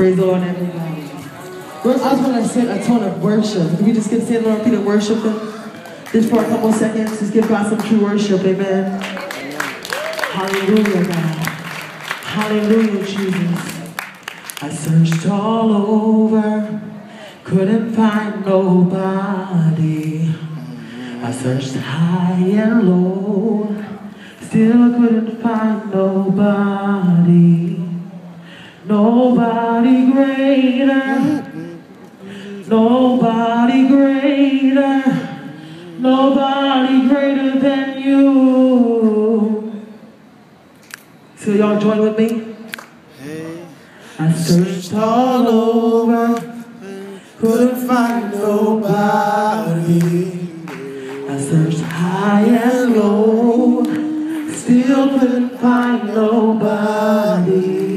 Praise the Lord, everybody. First, I just want to set a tone of worship. If we just get on our feet and worship Him, just for a couple seconds, just give God some true worship, amen. Hallelujah, God. Hallelujah, Jesus. I searched all over, couldn't find nobody. I searched high and low, still couldn't find nobody. Nobody greater, nobody greater, nobody greater than you. So y'all join with me? I searched all over, couldn't find nobody. I searched high and low, still couldn't find nobody.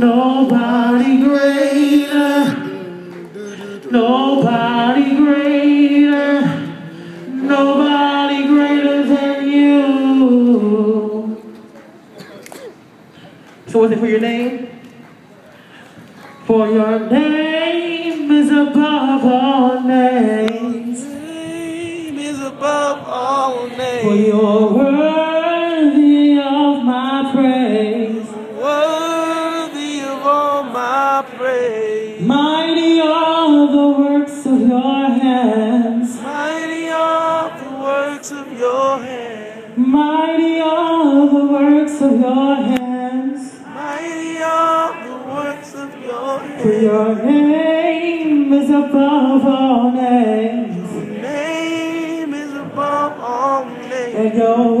Nobody greater, nobody greater, nobody greater than you. So was it for your name? For your name is above all names. name is above all For names. you're praise. Mighty are the works of your hands. Mighty are the works of your hands. Mighty are the works of your hands. Mighty are the works of your hands. For your name is above all names. Your Name is above all names. And you're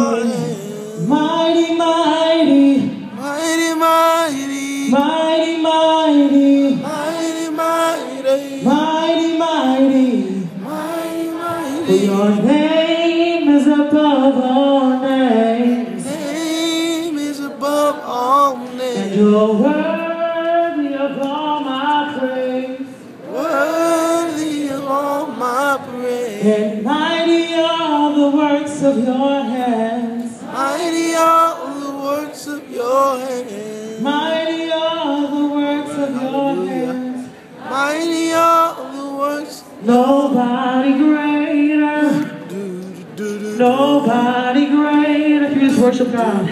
So of your. Mighty, mighty, Mighty, mighty, mighty, mighty, mighty, mighty, mighty, mighty. mighty, For your name is above all names. Name is above all And names. you're worthy of all my praise. Worthy of all my praise. And mighty are the works of your hands. Mighty are the works of your hands. Mighty are the works. Nobody greater. Nobody greater. If you just worship God.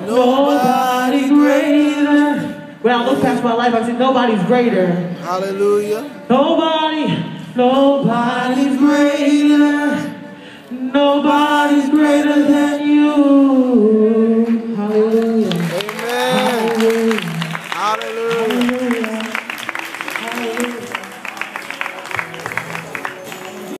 Nobody greater. When I look past my life, I see nobody's greater. Hallelujah. Nobody. Nobody's greater. Nobody's greater than you. Hallelujah.